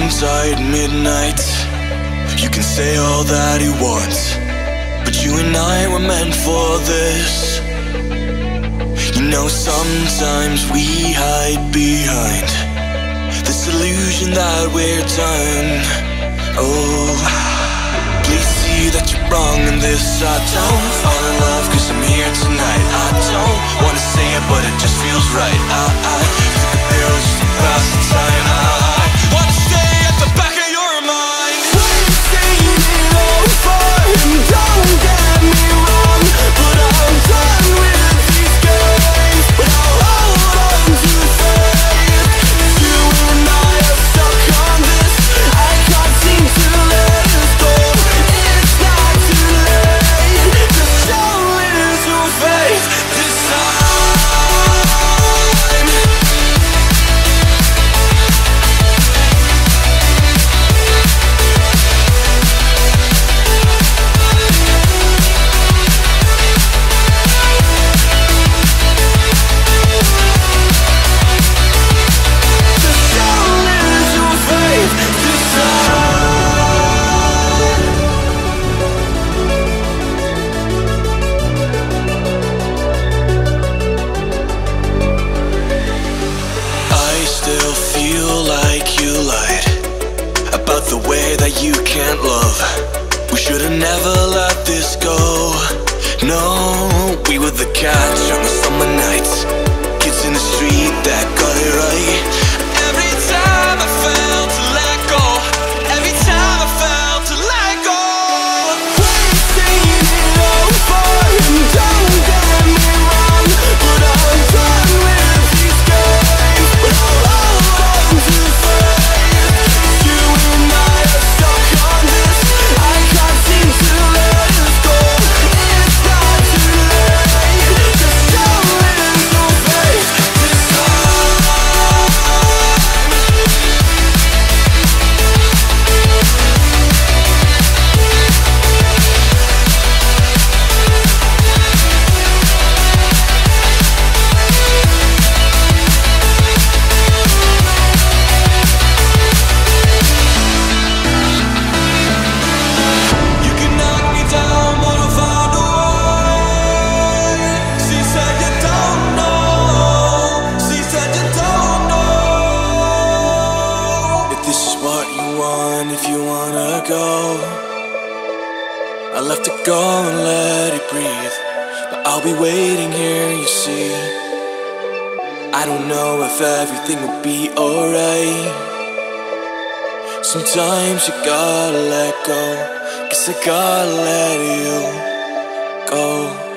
outside midnight. You can say all that you want, but you and I were meant for this. You know, sometimes we hide behind this illusion that we're done. Oh, please see that you're wrong in this. I don't fall in love cause I'm here tonight. I don't wanna say it, but it just feels right. I, I you can't love. We should have never let this go. No, we were the catch on the summer nights. If you wanna go, I'll have to go and let it breathe. But I'll be waiting here, you see. I don't know if everything will be alright. Sometimes you gotta let go. Guess I gotta let you go.